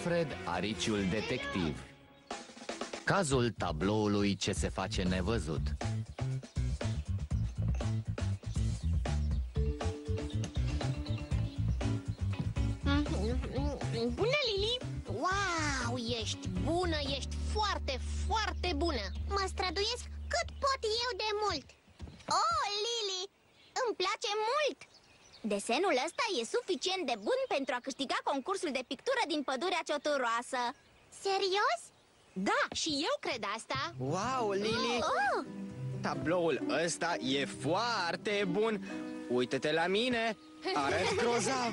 Alfred, ariciul detectiv Cazul tabloului ce se face nevăzut Bună, Lili! Wow, ești bună, ești foarte, foarte bună! Mă străduiesc cât pot eu de mult Oh, Lili, îmi place mult Desenul ăsta e suficient de bun pentru a câștiga concursul de pictură din pădurea cioturoasă Serios? Da, și eu cred asta. Wow, Lili! Oh, Tabloul ăsta e foarte bun. Uită-te la mine Arăt grozav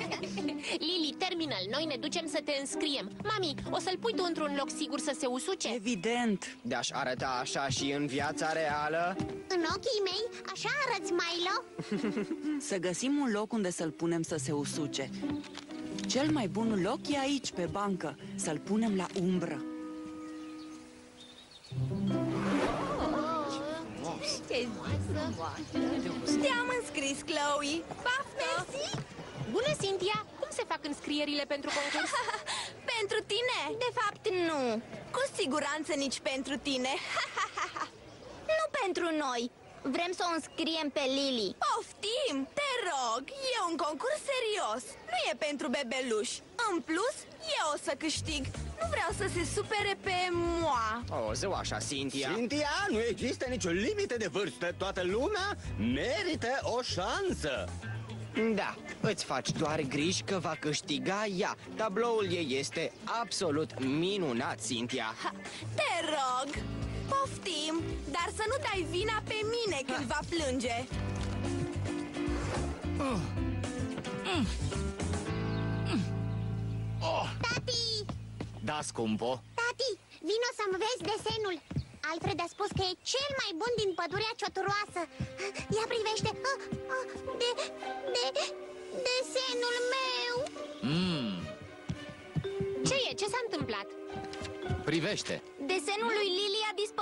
Lili, terminal, noi ne ducem să te înscriem Mami, o să-l pui tu într-un loc sigur să se usuce? Evident! De-aș arăta așa și în viața reală în ochii mei, așa arăți, Milo Să găsim un loc unde să-l punem să se usuce. Cel mai bun loc e aici, pe bancă. Să-l punem la umbră. Te-am înscris, Chloe Baftă! Bună, Cynthia! Cum se fac înscrierile pentru concurs? Pentru tine? De fapt, nu Cu siguranță nici pentru tine Nu pentru noi Vrem să o înscriem pe Lili Poftim, te rog E un concurs serios. Nu e pentru bebeluși În plus, eu o să câștig. Nu vreau să se supere pe moa. O, zău așa, Cynthia. Cynthia, nu există nicio limită de vârstă. Toată lumea merită o șansă. Da, îți faci doar griji că va câștiga ea. Tabloul ei este absolut minunat, Cynthia. Ha, Te rog. Poftim, dar să nu dai vina pe mine când va plânge. Tati, Da, scumpo. Tati, vino să-mi vezi desenul. Alfred a spus că e cel mai bun din pădurea cioturoasă Ia privește. Ah, ah, De, de, desenul meu. Mm, Ce e? Ce s-a întâmplat? Privește. Desenul lui Lili a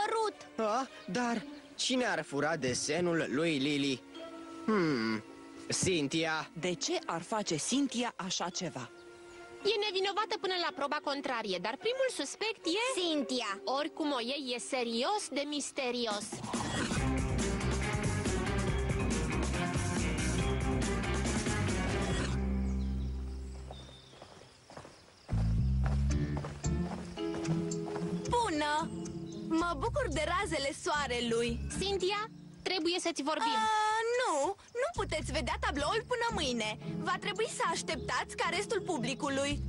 dispărut ah, Dar cine ar fura desenul lui Lily? Hmm, Cynthia De ce ar face Cynthia așa ceva? E nevinovată până la proba contrarie, dar primul suspect e... Cynthia Oricum o iei, e serios de misterios Mă bucur de razele soarelui Cynthia, trebuie să-ți vorbim Uh, nu, nu puteți vedea tabloul până mâine Va trebui să așteptați ca restul publicului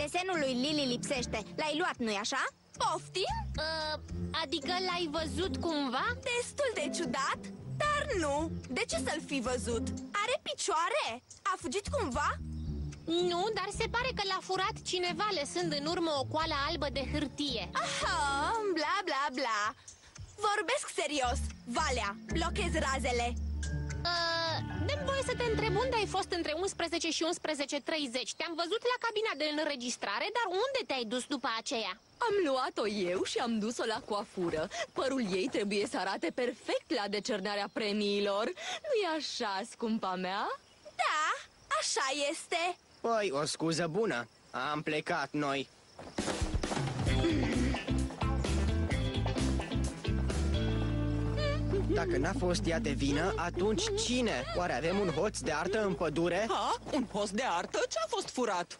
Desenul lui Lili lipsește L-ai luat, nu-i așa? Poftim? uh, Adică l-ai văzut cumva? Destul de ciudat, dar nu De ce să-l fi văzut? Are picioare? A fugit cumva? Nu, dar se pare că l-a furat cineva lăsând în urmă o coală albă de hârtie Aha, bla bla bla Vorbesc serios Valea, blochez razele uh, Dăm voie să te întreb unde ai fost între 11 și 11.30 Te-am văzut la cabina de înregistrare, dar unde te-ai dus după aceea? Am luat-o eu și am dus-o la coafură. Părul ei trebuie să arate perfect la decernarea premiilor. Nu-i așa, scumpa mea? Da, așa este Păi, o scuză bună Am plecat noi Dacă n-a fost ea de vină, atunci cine? Oare avem un hoț de artă în pădure? Ha? Un post de artă? Ce-a fost furat?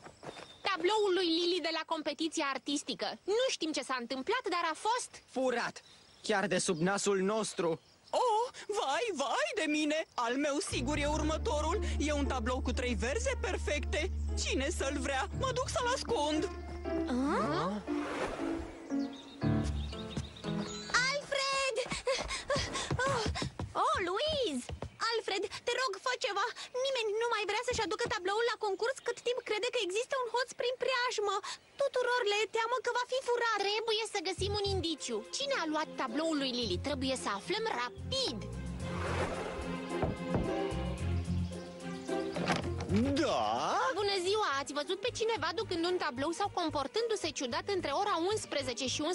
Tabloul lui Lili de la competiția artistică Nu știm ce s-a întâmplat, dar a fost Furat! Chiar de sub nasul nostru Oh, vai, vai de mine! Al meu sigur e următorul. E un tablou cu trei verze perfecte. Cine să-l vrea? Mă duc să-l ascund. Alfred! Luat tabloul lui Lili? Trebuie să aflăm rapid Da? Bună ziua! Ați văzut pe cineva ducând un tablou sau comportându-se ciudat între ora 11 și 11.30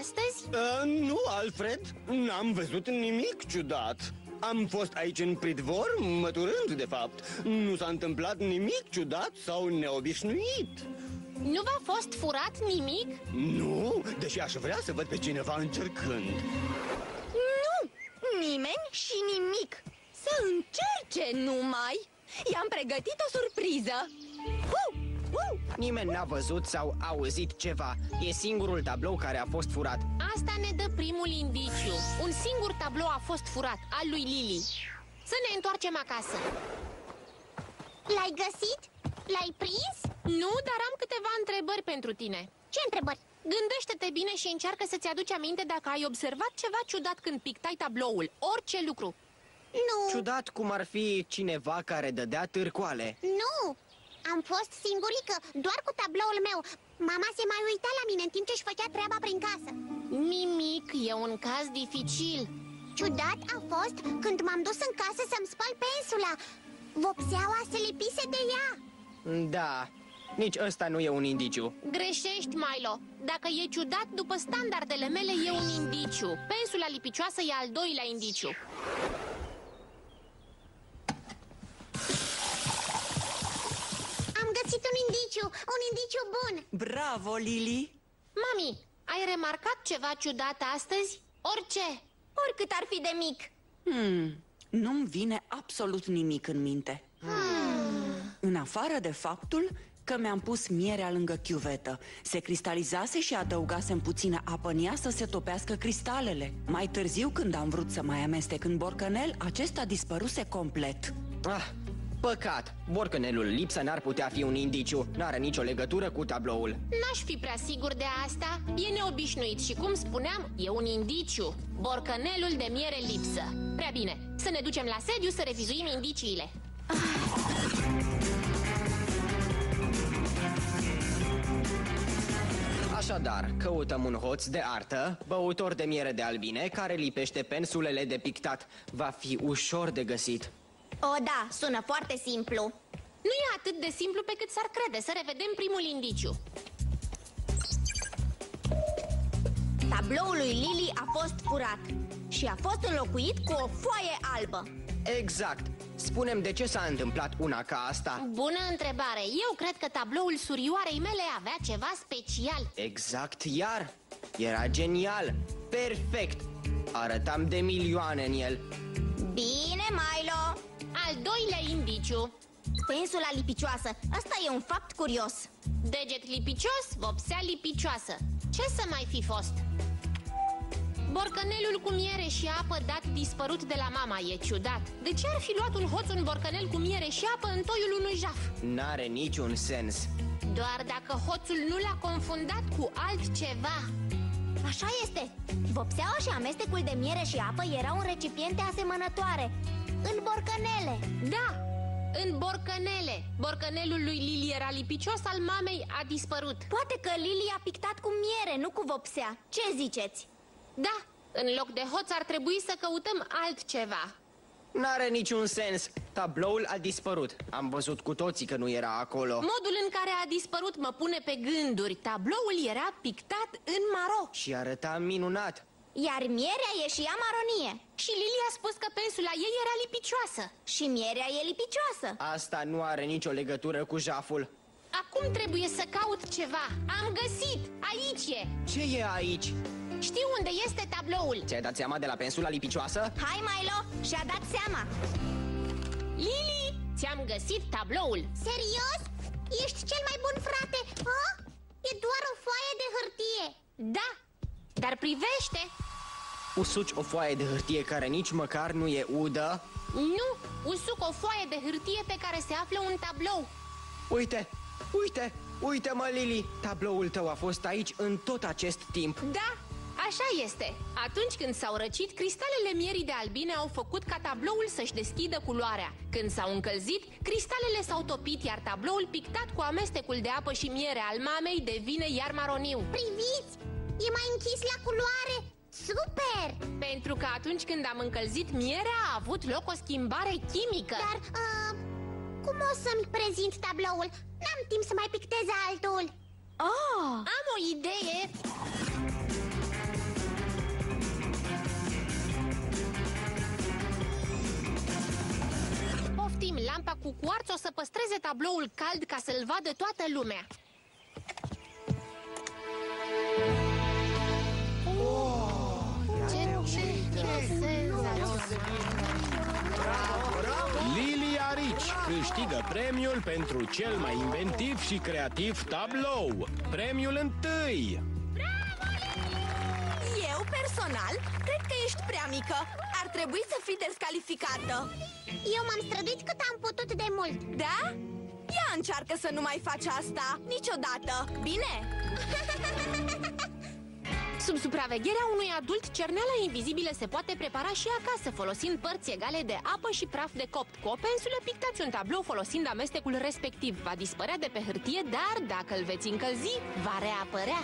astăzi? Uh, nu, Alfred, n-am văzut nimic ciudat Am fost aici în pridvor, măturând, de fapt Nu s-a întâmplat nimic ciudat sau neobișnuit Nu v-a fost furat nimic? Nu, deși aș vrea să văd pe cineva încercând. Nu! Nimeni și nimic! Să încerce numai! I-am pregătit o surpriză! Uh! Uh! Nimeni n-a văzut sau auzit ceva. E singurul tablou care a fost furat. Asta ne dă primul indiciu. Un singur tablou a fost furat, al lui Lily. Să ne întoarcem acasă. L-ai găsit? L-ai prins? Nu, dar am câteva întrebări pentru tine. Ce întrebări? Gândește-te bine și încearcă să-ți aduci aminte dacă ai observat ceva ciudat când pictai tabloul. Orice lucru. Nu, Ciudat cum ar fi cineva care dădea târcoale. nu Am fost singurică, doar cu tabloul meu Mama se mai uita la mine în timp ce își făcea treaba prin casă Nimic, e un caz dificil. Ciudat a fost când m-am dus în casă să-mi spăl pensula Vopseaua se lipise de ea Da, nici ăsta nu e un indiciu. Greșești, Milo. Dacă e ciudat, după standardele mele, e un indiciu. Pensula lipicioasă e al doilea indiciu. Am găsit un indiciu, un indiciu bun Bravo, Lily! Mami, ai remarcat ceva ciudat astăzi? Orice. Oricât ar fi de mic Hmm, nu-mi vine absolut nimic în minte. În afară de faptul că mi-am pus mierea lângă chiuvetă. Se cristalizase și adăugasem puțină apă în ea să se topească cristalele. Mai târziu, când am vrut să mai amestec în borcanel, acesta dispăruse complet. Ah, păcat. Borcanelul lipsă n-ar putea fi un indiciu. N-are nicio legătură cu tabloul. N-aș fi prea sigur de asta. E neobișnuit și, cum spuneam, e un indiciu. Borcanelul de miere lipsă. Prea bine, să ne ducem la sediu să revizuim indiciile. Așadar, căutăm un hoț de artă, băutor de miere de albine, care lipește pensulele de pictat. Va fi ușor de găsit. O, da, sună foarte simplu Nu e atât de simplu pe cât s-ar crede. Să revedem primul indiciu. Tabloul lui Lily a fost furat Și a fost înlocuit cu o foaie albă Exact. Spunem de ce s-a întâmplat una ca asta. Bună întrebare. Eu cred că tabloul surioarei mele avea ceva special. Exact iar. Era genial. Perfect. Arătam de milioane în el. Bine, Milo Al doilea indiciu. Pensula lipicioasă, asta e un fapt curios Deget lipicios, vopsea lipicioasă. Ce să mai fi fost? Borcanelul cu miere și apă dat dispărut de la mama e ciudat. De ce ar fi luat un hoț un borcanel cu miere și apă în toiul unui jaf? N-are niciun sens. Doar dacă hoțul nu l-a confundat cu altceva. Așa este Vopseaua și amestecul de miere și apă erau în recipiente asemănătoare În borcanele Da, în borcanele. Borcanelul lui Lili era lipicios, al mamei a dispărut. Poate că Lily a pictat cu miere, nu cu vopsea Ce ziceți? Da, în loc de hoț ar trebui să căutăm altceva. N-are niciun sens. Tabloul a dispărut. Am văzut cu toții că nu era acolo. Modul în care a dispărut mă pune pe gânduri. Tabloul era pictat în maro. Și arăta minunat. Iar mierea e și ea maronie Și Lili a spus că pensula ei era lipicioasă. Și mierea e lipicioasă Asta nu are nicio legătură cu jaful. Acum trebuie să caut ceva. Am găsit! Aici e! Ce e aici? Știu unde este tabloul. Ți-ai dat seama de la pensula lipicioasă? Hai, Milo, și-a dat seama Lili, ți-am găsit tabloul. Serios? Ești cel mai bun frate? Ha? E doar o foaie de hârtie Da, dar privește. Usuci o foaie de hârtie care nici măcar nu e udă? Nu, usuc o foaie de hârtie pe care se află un tablou. Uite, uite, uite mă, Lili! Tabloul tău a fost aici în tot acest timp. Da, așa este. Atunci când s-au răcit, cristalele mierii de albine au făcut ca tabloul să-și deschidă culoarea. Când s-au încălzit, cristalele s-au topit, iar tabloul pictat cu amestecul de apă și miere al mamei devine iar maroniu. Priviți, e mai închis la culoare Super! Pentru că atunci când am încălzit mierea a avut loc o schimbare chimică. Dar, uh, cum o să-mi prezint tabloul? N-am timp să mai pictez altul Ah, Am o idee. atingem lampa cu cuarț, o să păstreze tabloul cald ca să-l vadă toată lumea. Lili ce, ce, ce câștigă premiul pentru cel mai inventiv și creativ tablou. Premiul întâi! Bravo, Lili! Eu, personal, cred că ești prea mică trebui să fii descalificată Eu m-am străduit cât am putut de mult Da? Ia încearcă să nu mai faci asta Niciodată, bine? Sub supravegherea unui adult, cerneala invizibilă se poate prepara și acasă, folosind părți egale de apă și praf de copt. Cu o pensulă pictați un tablou folosind amestecul respectiv. Va dispărea de pe hârtie, dar dacă îl veți încălzi, va reapărea.